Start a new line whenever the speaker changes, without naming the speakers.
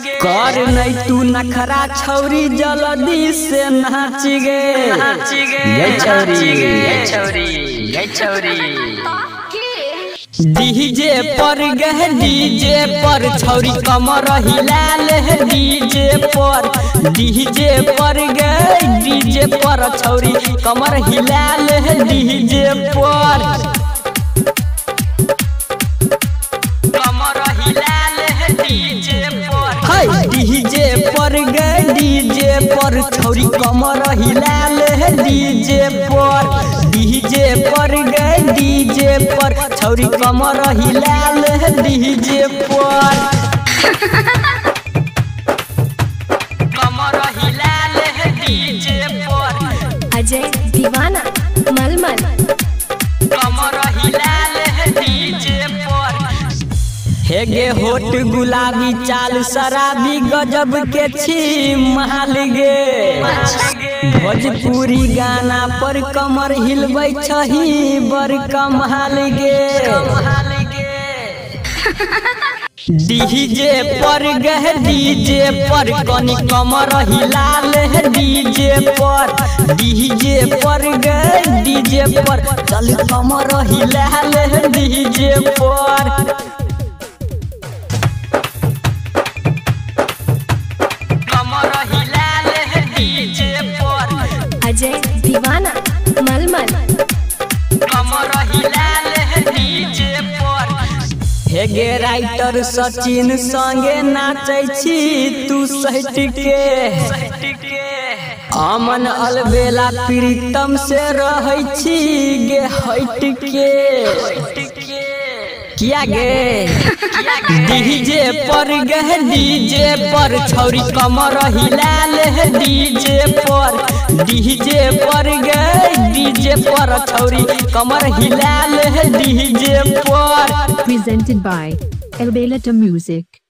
कर नहीं तू नखरा छौरी जल्दी से नाच गे ये छौरी। ये छौरी ये छौरी। डीजे पर गए डीजे पर छौरी कमर हिलाल डीजे पर डीजे पर गए डीजे पर छौरी कमर हिलाल डीजे पर। पर गए डीजे पर, छौरी कमर हिलाल है डीजे पर। डीजे पर गए डीजे पर, छौरी कमर हिलाल है डीजे पर। कमर हिलाल है डीजे पर।
अजय दीवाना।
हे गे होट गुलाबी चाल शराबी गजब के छी गे भोजपुरी गाना पर कमर हिलबै छही बड़ कमाल गे डीजे पर गए डीजे पर, कनी कमर हिलाल है डीजे पर। डीजे पर गए डीजे पर, चल कमर हिलाल है डीजे पर।
अजय दीवाना मलमल।
कमर हिलाल है डीजे पर। हे गे राइटर सचिन संगे नाचै छी तू सैट के अमन अलबेला प्रीतम से रहै छी गे हट के किया गे डीजे पर गए, डीजे पर छौरी कमर हिलाल है, डीजे पर डीजे पर गए, डीजे पर छौरी कमर हिलाल है, डीजे पर
प्रेजेंटेड बाय Elbelata Music.